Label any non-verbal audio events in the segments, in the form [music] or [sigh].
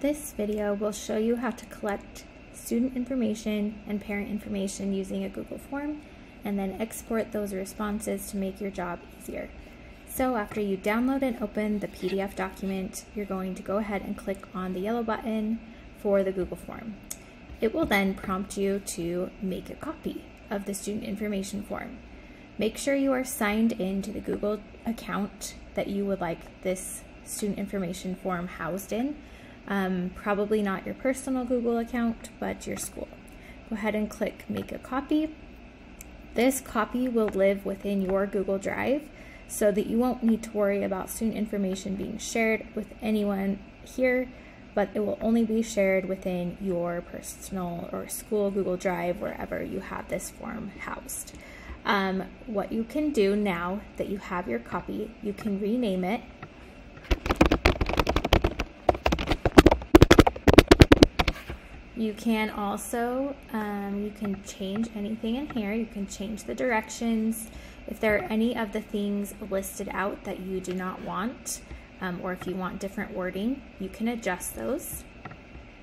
This video will show you how to collect student information and parent information using a Google form and then export those responses to make your job easier. So after you download and open the PDF document, you're going to go ahead and click on the yellow button for the Google form. It will then prompt you to make a copy of the student information form. Make sure you are signed in to the Google account that you would like this student information form housed in um, probably not your personal Google account, but your school. Go ahead and click Make a Copy. This copy will live within your Google Drive so that you won't need to worry about student information being shared with anyone here, but it will only be shared within your personal or school Google Drive, wherever you have this form housed. Um, what you can do now that you have your copy, you can rename it You can also, um, you can change anything in here. You can change the directions. If there are any of the things listed out that you do not want, um, or if you want different wording, you can adjust those.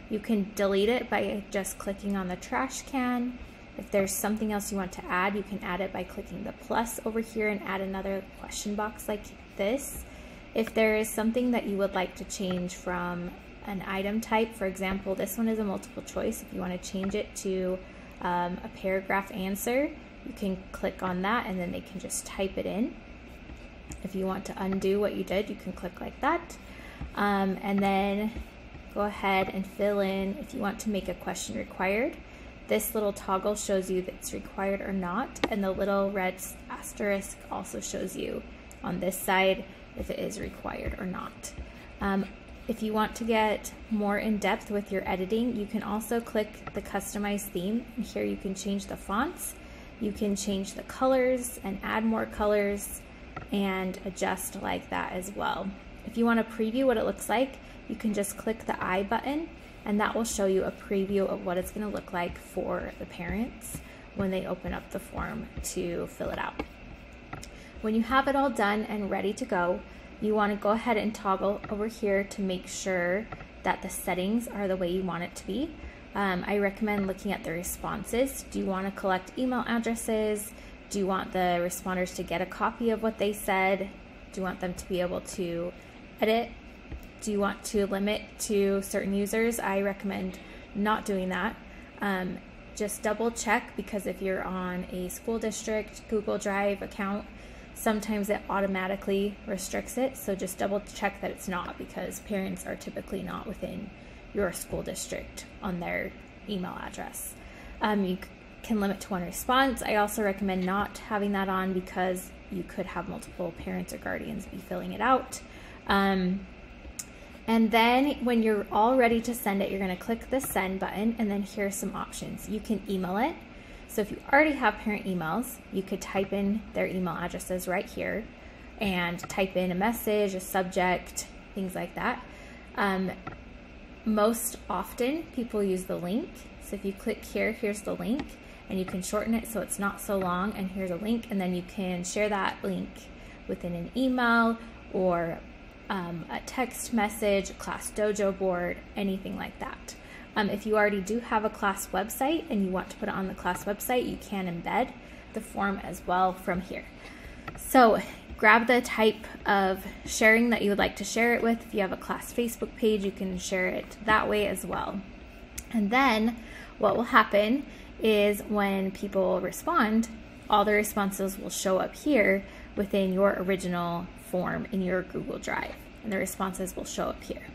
You can delete it by just clicking on the trash can. If there's something else you want to add, you can add it by clicking the plus over here and add another question box like this. If there is something that you would like to change from an item type. For example, this one is a multiple choice. If you want to change it to um, a paragraph answer, you can click on that and then they can just type it in. If you want to undo what you did, you can click like that. Um, and then go ahead and fill in if you want to make a question required. This little toggle shows you that it's required or not, and the little red asterisk also shows you on this side if it is required or not. Um, if you want to get more in depth with your editing, you can also click the customize theme. Here you can change the fonts, you can change the colors and add more colors and adjust like that as well. If you want to preview what it looks like, you can just click the eye button and that will show you a preview of what it's going to look like for the parents when they open up the form to fill it out. When you have it all done and ready to go, you want to go ahead and toggle over here to make sure that the settings are the way you want it to be. Um, I recommend looking at the responses. Do you want to collect email addresses? Do you want the responders to get a copy of what they said? Do you want them to be able to edit? Do you want to limit to certain users? I recommend not doing that. Um, just double check because if you're on a school district Google Drive account, Sometimes it automatically restricts it, so just double check that it's not because parents are typically not within your school district on their email address. Um, you can limit to one response. I also recommend not having that on because you could have multiple parents or guardians be filling it out. Um, and then when you're all ready to send it, you're going to click the send button, and then here's some options. You can email it, so if you already have parent emails, you could type in their email addresses right here and type in a message, a subject, things like that. Um, most often, people use the link. So if you click here, here's the link, and you can shorten it so it's not so long. And here's a link, and then you can share that link within an email or um, a text message, class dojo board, anything like that. Um, if you already do have a class website and you want to put it on the class website, you can embed the form as well from here. So grab the type of sharing that you would like to share it with. If you have a class Facebook page, you can share it that way as well. And then what will happen is when people respond, all the responses will show up here within your original form in your Google Drive. And the responses will show up here.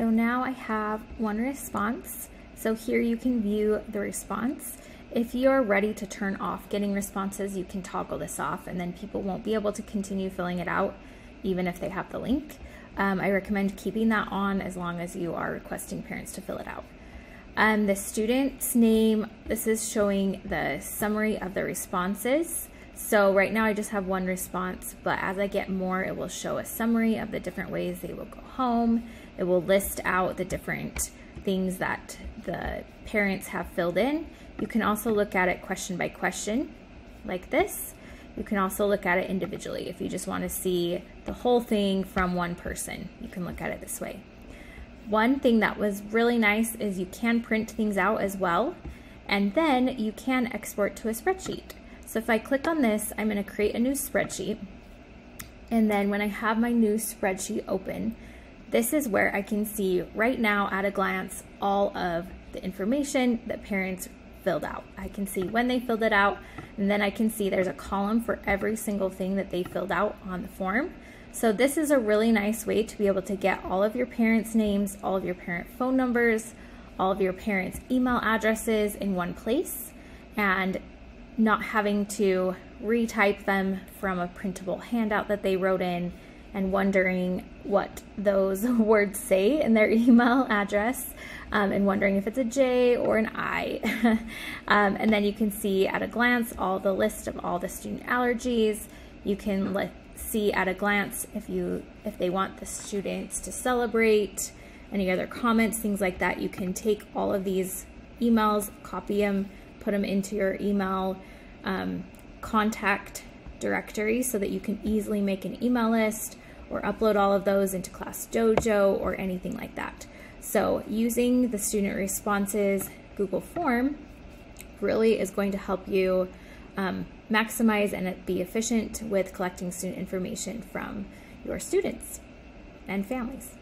So now I have one response. So here you can view the response. If you're ready to turn off getting responses, you can toggle this off and then people won't be able to continue filling it out even if they have the link. Um, I recommend keeping that on as long as you are requesting parents to fill it out. Um, the student's name, this is showing the summary of the responses. So right now I just have one response, but as I get more, it will show a summary of the different ways they will go home. It will list out the different things that the parents have filled in. You can also look at it question by question like this. You can also look at it individually if you just want to see the whole thing from one person. You can look at it this way. one thing that was really nice is you can print things out as well, and then you can export to a spreadsheet. So if I click on this, I'm gonna create a new spreadsheet. And then when I have my new spreadsheet open, this is where I can see right now at a glance all of the information that parents filled out. I can see when they filled it out, and then I can see there's a column for every single thing that they filled out on the form. So this is a really nice way to be able to get all of your parents' names, all of your parent phone numbers, all of your parents' email addresses in one place and not having to retype them from a printable handout that they wrote in and wondering what those [laughs] words say in their [laughs] email address um, and wondering if it's a J or an I. [laughs] um, and then you can see at a glance all the list of all the student allergies. You can let, see at a glance if you if they want the students to celebrate, any other comments, things like that. You can take all of these emails, copy them, put them into your email um, contact directory so that you can easily make an email list or upload all of those into Class Dojo or anything like that. So using the student responses Google form really is going to help you um, maximize and be efficient with collecting student information from your students and families.